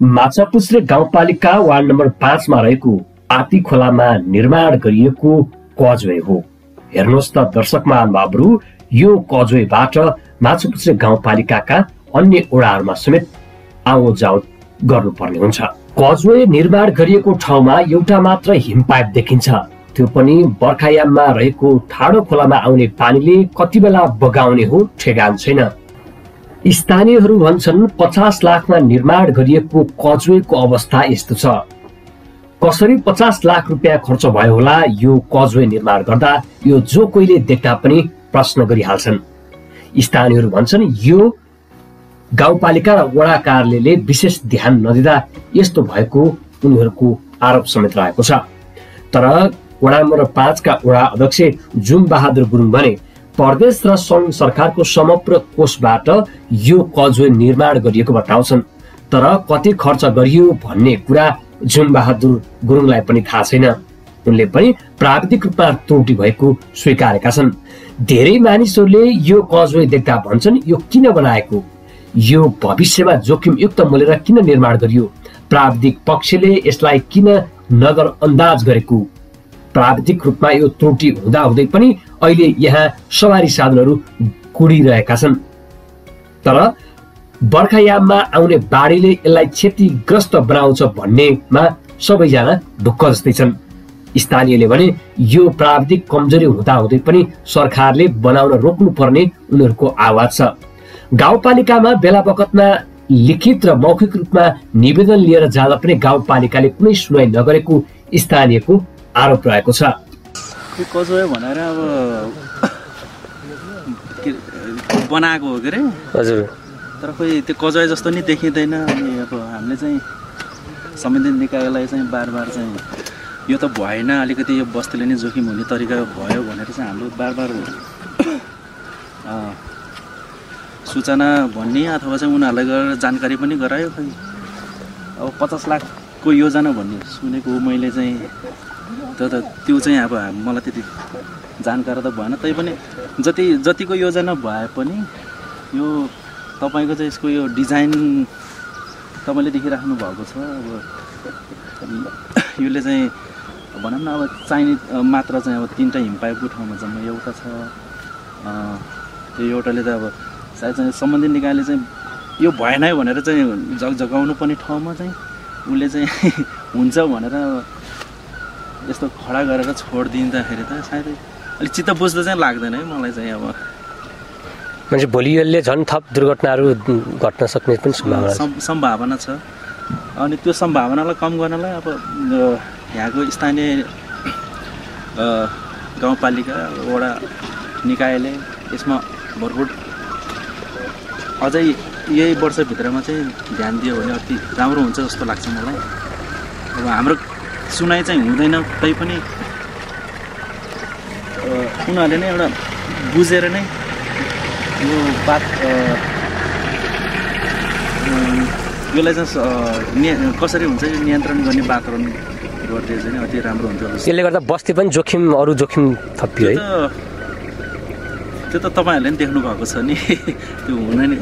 माछापुछ्रे गाउँपालिका ward number पाँचमा रहेको आती खोलामा निर्माण गरिएको कजवे हो। हेर्नुहोस् त दर्शक महानुभावहरू यो कजवेबाट माछापुछ्रे गाउँपालिकाका अन्य ओडाहरूमा समेत आवत जावत गर्नुपर्ने हुन्छ। कजवे निर्माण गरिएको ठाउँमा एउटा मात्र हिमपाइप देखिन्छ। त्यो पनि बर्खायाममा रहेको ठाडो खोलामा आउने पानीले कति बेला बगाउने हो ठेगान छैन। स्थानीयहरू भन्छन् पचास लाखमा निर्माण गरिएको कजवेको अवस्था यस्तो छ। कसरी पचास लाख रुपियाँ खर्च भयो होला यो कजवे निर्माण गर्दा यो जो कोहीले देख्दा पनि प्रश्न गरिहाल्छन्। स्थानीयहरू भन्छन् यो गाउँपालिका र वडा कार्यालयले विशेष ध्यान नदिँदा यस्तो भएको उनीहरूको आरोप समेत रहेको छ। तर वडा नम्बर पाँचका वडा अध्यक्ष जुम बहादुर गुरुङ भने प्रदेश र सङ्घ सरकारको समग्र कोषबाट यो कजवे निर्माण गरिएको बताउँछन्। तर कति खर्च गरियो भन्ने कुरा जुन बहादुर गुरुङलाई पनि थाहा छैन। उनले पनि प्राविधिक रूपमा त्रुटि भएको स्वीकारेका छन्। धेरै मानिसहरूले यो कजवे देख्दा भन्छन् यो किन बनाएको? यो भविष्यमा जोखिमयुक्त मूल्य किन निर्माण गरियो? प्राविधिक पक्षले यसलाई किन नगर अन्दाज गरेको? प्राविधिक रूपमा यो त्रुटि हुँदा हुँदै पनि अहिले यहाँ सवारी साधनहरू कुडिरहेका छन्। तर बर्खायाममा आउने बाढीले यसलाई क्षतिग्रस्त बनाउँछ भन्नेमा सबैजना ढुक्क जस्तै छन्। स्थानीयले भने यो प्राविधिक कमजोरी हुँदा हुँदै पनि सरकारले बनाउन रोक्नु पर्ने उनीहरूको आवाज छ। गाउँपालिकामा बेला बखतमा लिखित र मौखिक रूपमा निवेदन लिएर जाँदा पनि गाउँपालिकाले कुनै सुनाइ नगरेको स्थानीयको आरोप रहेको छ। कसो भनेर अब बनाएको हो के अरे हजुर। तर खोइ त्यो कजय जस्तो नि देखिँदैन अनि अब हामीले चाहिँ संविधान निकायलाई चाहिँ बार बार चाहिँ यो त भएन अलिकति यो बस्तीले नै जोखिम हुने तरिका भयो भनेर चाहिँ हाम्रो बार बार सूचना भन्ने अथवा चाहिँ उनीहरूलाई गएर जानकारी पनि गरायो खै अब पचास लाखको योजना भन्ने सुनेको हो मैले चाहिँ। त्यो त त्यो चाहिँ अब मलाई त्यति जानकारी त भएन। तैपनि जति जतिको योजना भए पनि यो तपाईँको चाहिँ यसको यो डिजाइन तपाईँले देखिराख्नु भएको छ। अब यसले चाहिँ भनौँ न अब चाहिने मात्रा चाहिँ अब तिनवटा हिमपाइपको ठाउँमा जम्मा एउटा छ। त्यो एउटाले त अब सायद चाहिँ सम्बन्धित निकायले चाहिँ यो भएन भनेर चाहिँ जग जगाउनु पर्ने ठाउँमा चाहिँ उसले चाहिँ हुन्छ भनेर यस्तो खडा गरेर छोडिदिँदाखेरि त सायद अलिक चित्त बुझ्दा चाहिँ लाग्दैन है मलाई चाहिँ अब। मान्छे भोलि यसले झन् थप दुर्घटनाहरू घट्न सक्ने पनि सम्भावना सम्भावना छ। अनि त्यो सम्भावनालाई कम गर्नलाई अब यहाँको स्थानीय गाउँपालिका वडा निकायले यसमा भरपुर अझै यही वर्षभित्रमा चाहिँ ध्यान दियो भने अति राम्रो हुन्छ जस्तो लाग्छ मलाई। अब हाम्रो सुनाइ चाहिँ हुँदैन तैपनि उनीहरूले नै एउटा बुझेर नै यो बात यसलाई चाहिँ कसरी हुन्छ यो नियन्त्रण गर्ने वातावरण गरिदिए चाहिँ अति राम्रो हुन्छ यसले गर्दा बस्ती पनि जोखिम अरू जोखिम थपियो है। त्यो त तपाईँहरूले पनि देख्नु भएको छ नि। त्यो हुन नि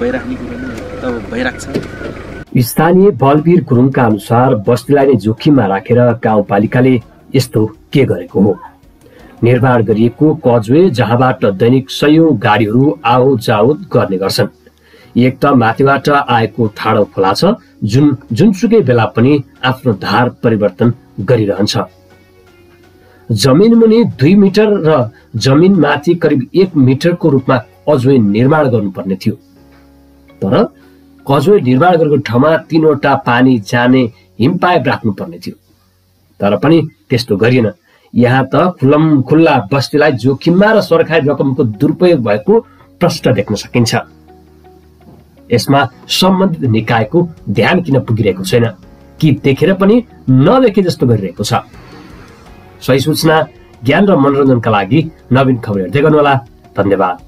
भइराख्ने कुरो नै त भइरहेको छ स्थानीय बलवीर गुरुङका अनुसार बस्तीलाई नै जोखिममा राखेर गाउँपालिकाले यस्तो के गरेको हो? निर्माण गरिएको कजवे जहाँबाट दैनिक सयौं गाडीहरू जावत गर्ने गर्छन्। एक त माथिबाट आएको ठाडो खोला छ जुन जुनसुकै बेला पनि आफ्नो धार परिवर्तन गरिरहन्छ। जमिन मुनि दुई मिटर र जमिन माथि करिब एक मिटरको रूपमा कजवे निर्माण गर्नुपर्ने थियो। तर कजवे निर्माण गरेको ठाउँमा तीनवटा पानी जाने हिमपाइप राख्नुपर्ने थियो। तर पनि त्यस्तो गरिएन। यहाँ त खुल्लम खुल्ला बस्तीलाई जोखिममा र सरकारी रकमको दुरुपयोग भएको प्रश्न देख्न सकिन्छ। यसमा सम्बन्धित निकायको ध्यान किन पुगिरहेको छैन? कि देखेर पनि नदेखे जस्तो गरिरहेको छ? सही सूचना ज्ञान र मनोरञ्जनका लागि नवीन खबर हेर्दै गर्नुहोला। धन्यवाद।